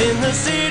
in the sea.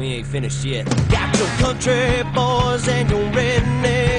we ain't finished yet. Got your country boys and your rednecks.